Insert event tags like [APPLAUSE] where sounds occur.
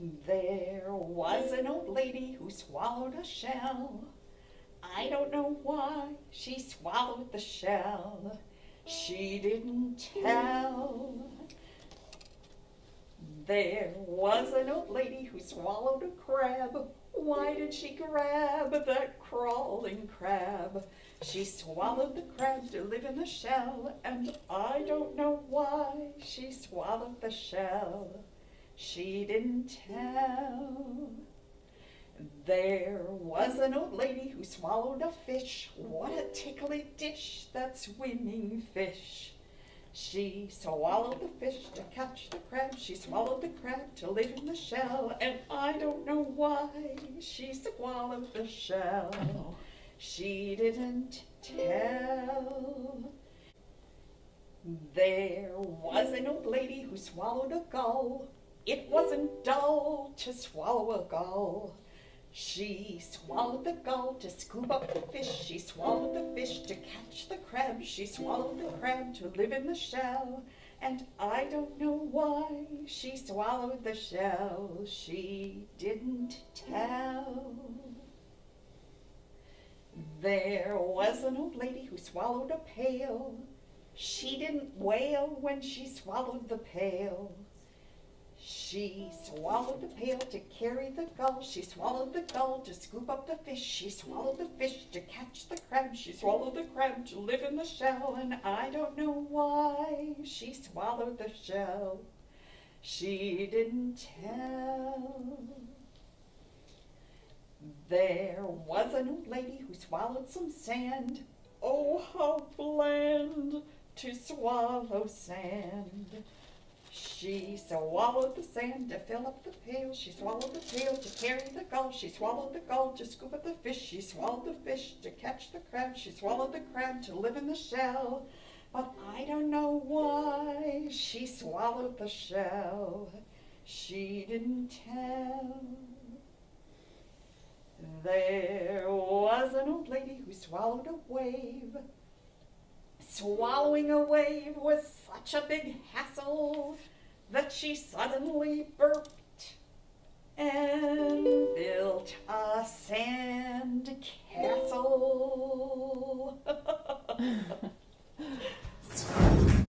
There was an old lady who swallowed a shell. I don't know why she swallowed the shell. She didn't tell. There was an old lady who swallowed a crab. Why did she grab that crawling crab? She swallowed the crab to live in the shell, and I don't know why she swallowed the shell. She didn't tell. There was an old lady who swallowed a fish. What a tickly dish, that swimming fish. She swallowed the fish to catch the crab. She swallowed the crab to live in the shell. And I don't know why she swallowed the shell. She didn't tell. There was an old lady who swallowed a gull. It wasn't dull to swallow a gull. She swallowed the gull to scoop up the fish. She swallowed the fish to catch the crab. She swallowed the crab to live in the shell. And I don't know why she swallowed the shell. She didn't tell. There was an old lady who swallowed a pail. She didn't wail when she swallowed the pail. She swallowed the pail to carry the gull. She swallowed the gull to scoop up the fish. She swallowed the fish to catch the crab. She swallowed the crab to live in the shell. And I don't know why she swallowed the shell. She didn't tell. There was an old lady who swallowed some sand. Oh, how bland to swallow sand. She swallowed the sand to fill up the pail. She swallowed the pail to carry the gull. She swallowed the gull to scoop up the fish. She swallowed the fish to catch the crab. She swallowed the crab to live in the shell. But I don't know why she swallowed the shell. She didn't tell. There was an old lady who swallowed a wave. Swallowing a wave was such a big hassle that she suddenly burped and built a sand castle. [LAUGHS]